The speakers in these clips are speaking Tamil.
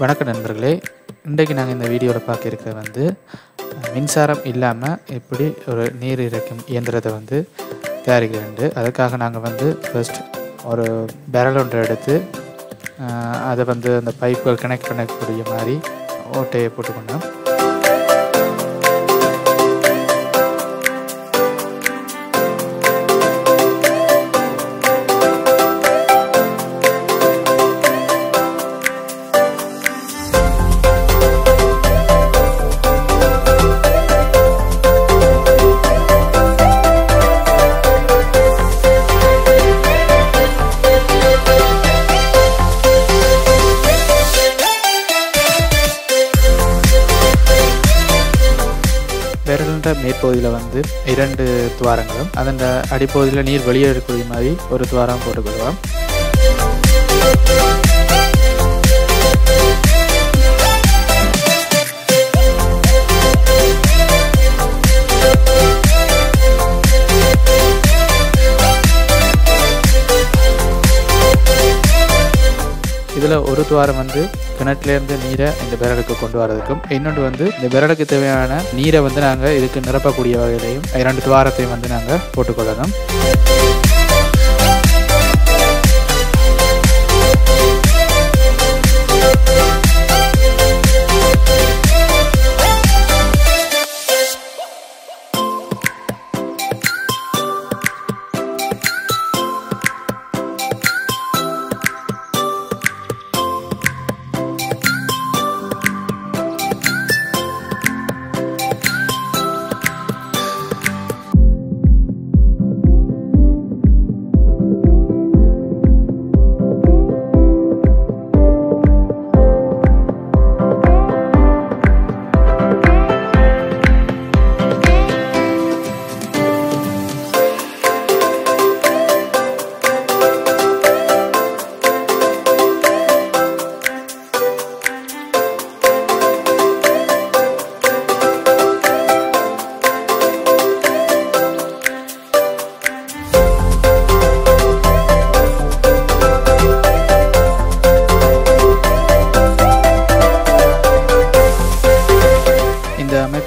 வணக்கம் நண்பர்களே. இன்றைக்கு நாங்கள் இந்த வீடியோவில் பார்க்க வந்து மின்சாரம் இல்லாமல் எப்படி ஒரு நீர் இறைக்கும் இயந்திரத்தை வந்து தயாரிக்கிறேன் அதுக்காக நாங்கள் வந்து ஃபர்ஸ்ட் ஒரு பேரல் ஒன்றை எடுத்து அதை வந்து அந்த பைப்புகள் கனெக்ட் பண்ணக்கூடிய மாதிரி ஓட்டையை போட்டுக்கொண்டோம். விரலுன்ற மேற்பகுதியில் வந்து இரண்டு துவாரங்களும் அதன் அடிப்பகுதியில் நீர் வெளியே இருக்கக்கூடிய மாதிரி ஒரு துவாரம் போட்டுக்கொள்வோம் இதில் ஒரு துவாரம் வந்து கிணற்றுலேருந்து நீரை இந்த விரலுக்கு கொண்டு வரதுக்கும் இன்னொன்று வந்து இந்த விரலுக்கு தேவையான நீரை வந்து நாங்கள் இதுக்கு நிரப்பக்கூடிய வகையிலையும் இரண்டு துவாரத்தையும் வந்து நாங்கள் போட்டுக்கொள்ளணும்.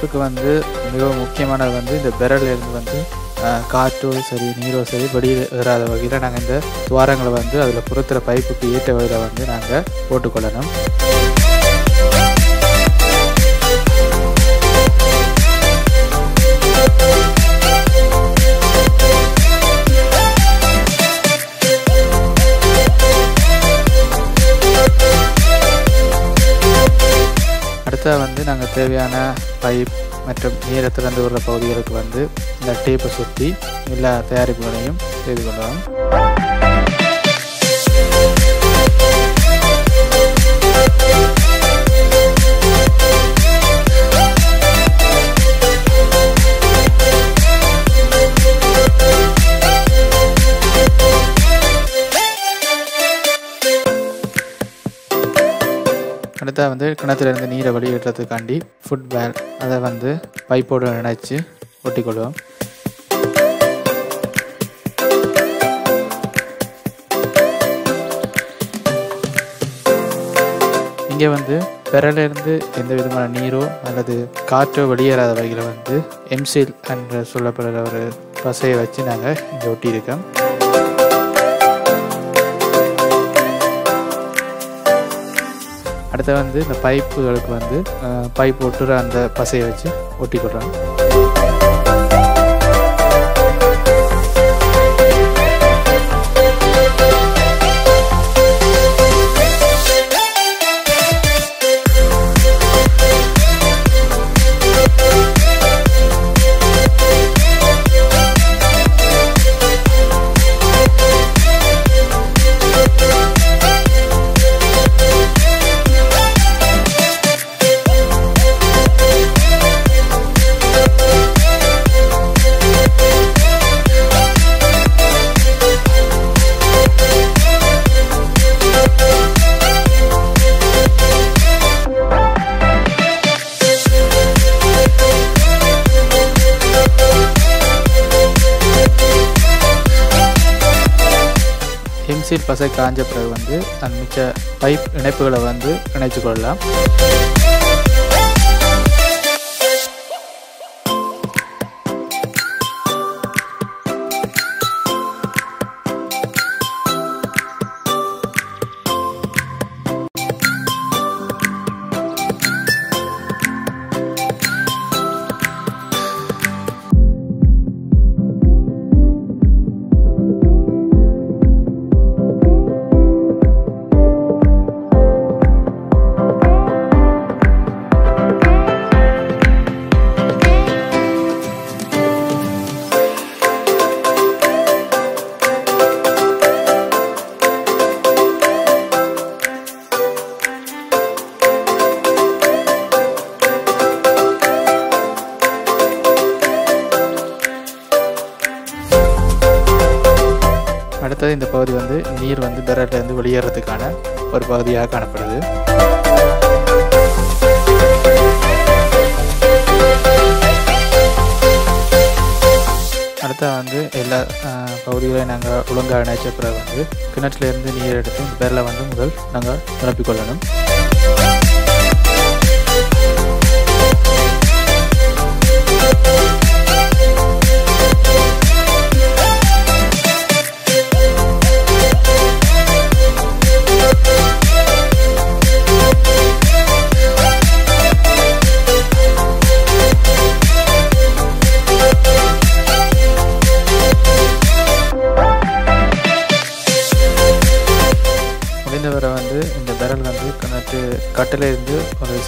இந்த வந்து மிகவும் முக்கியமானது வந்து இந்த விரல்ல இருந்து வந்து காற்றோ சரி நீரோ சரி வெளியே வராத வகையில் நாங்கள் இந்த துவாரங்களை வந்து அதில் புறத்துற பைப்புக்கு ஏற்ற வகையில் வந்து நாங்கள் போட்டுக்கொள்ளணும். அடுத்தது வந்து நாங்கள் தேவையான பைப் மற்றும் நீரை திறந்து விடுற பகுதிகளுக்கு வந்து இந்த டேப்பை சுற்றி எல்லா தயாரிப்புகளையும் செய்து கொள்ளலாம். அடுத்தா வந்து கிணத்துல இருந்து நீரை வெளியேற்றத்துக்காண்டி ஃபுட் பேல் அதை வந்து பைப்போடு நினைச்சு ஒட்டிக்கொள்வோம். இங்கே வந்து பெறலேருந்து எந்த விதமான நீரோ அல்லது காற்றோ வெளியேறாத வகையில் வந்து எம்சில் என்ற சொல்லப்படுற ஒரு பசையை வச்சு நாங்கள் இங்கே ஒட்டியிருக்கோம். அடுத்து வந்து இந்த பைப்புகளுக்கு வந்து பைப் ஒட்டுற அந்த பசையை வச்சு ஒட்டிக்கொள்கிறோம் பசை காஞ்ச பிறகு வந்து அந்த மிச்ச பைப் இணைப்புகளை வந்து இணைச்சு கொள்ளலாம். அடுத்தது இந்த பகுதி வந்து நீர் வந்து பெரட்லேருந்து வெளியேறதுக்கான ஒரு பகுதியாக காணப்படுது. அடுத்த வந்து எல்லா பகுதிகளையும் நாங்கள் ஒழுங்காக நினைச்ச பிறகு வந்து கிணற்றுலேருந்து நீர் எடுத்து இந்த பெரில் வந்து முதல் நாங்கள் நிரப்பிக்கொள்ளணும்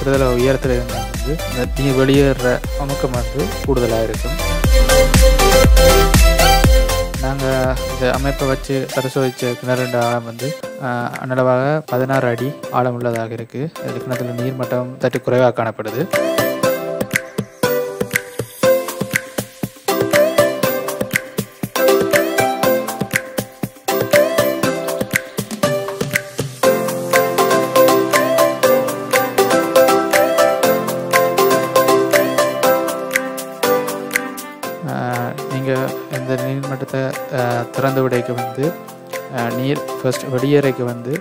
ஒரு உயரத்தில் இருந்து வந்து இந்த வெளியேற அமுக்கம் வந்து கூடுதலாக இருக்கும். நாங்கள் இந்த அமைப்பை வச்சு பரிசோதித்த கிணறுண்ட ஆழம் வந்து அன்னளவாக பதினாறு அடி ஆழம் உள்ளதாக இருக்குது இந்த கிணத்துல நீர்மட்டம் சற்று குறைவாக காணப்படுது. தண்ணீர் நீர் ஃபர்ஸ்ட் வெளியேறைக்கு வந்து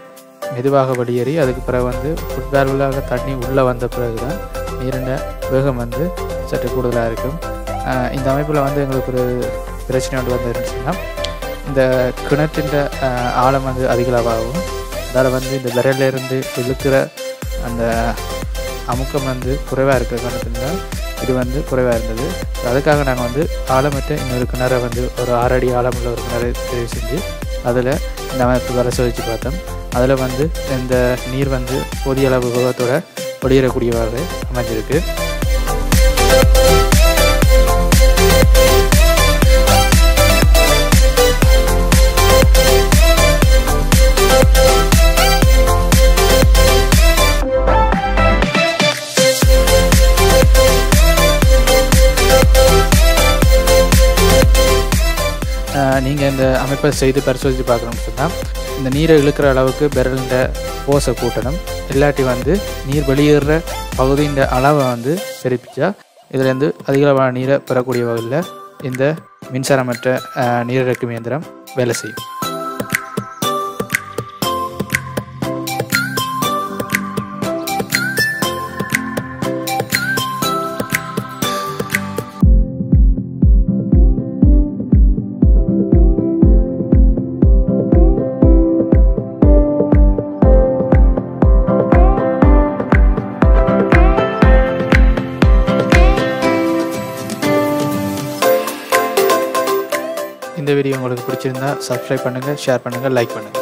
மெதுவாக வெளியேறி அதுக்கு பிறகு வந்து ஃபுட்பால்களாக தண்ணி உள்ளே வந்த பிறகு தான் நீரின வேகம் வந்து சற்று கூடுதலாக இருக்கும். இந்த அமைப்பில் வந்து எங்களுக்கு ஒரு பிரச்சனை ஒன்று வந்து இருந்துச்சுன்னா இந்த கிணற்றின் ஆழம் வந்து அதிகளவாகும். அதால் வந்து இந்த விரலிருந்து இழுக்கிற அந்த அமுக்கம் வந்து குறைவாக இருக்கிற காரணத்தினால் இது வந்து குறைவாக இருந்தது. அதுக்காக நாங்கள் வந்து ஆழமற்ற இன்னொரு கிணறை வந்து ஒரு ஆறடி ஆழமுள்ள ஒரு கிணறு தெரிவு செஞ்சு அதில் இந்த அமைப்பு வர பார்த்தோம். அதில் வந்து இந்த நீர் வந்து போதிய அளவு வேகத்தோட வெளியேறக்கூடியவாக அமைஞ்சிருக்கு. நீங்கள் இந்த அமைப்பை செய்து பரிசோதித்து பார்க்கணும்னு சொன்னால் இந்த நீரை இழுக்கிற அளவுக்கு பெரலின் ஓசை கூட்டணும். இல்லாட்டி வந்து நீர் வெளியேற பகுதியின் அளவை வந்து பெருப்பிச்சா இதுலேருந்து அதிகளவான நீரை பெறக்கூடிய வகையில் இந்த மின்சாரமற்ற அஹ், நீரிறக்கும் இயந்திரம் வேலை செய்யும். இந்த வீடியோ உங்களுக்கு பிடிச்சிருந்தா சப்ஸ்கிரைப் பண்ணுங்கள் ஷேர் பண்ணுங்கள் லைக் பண்ணுங்கள்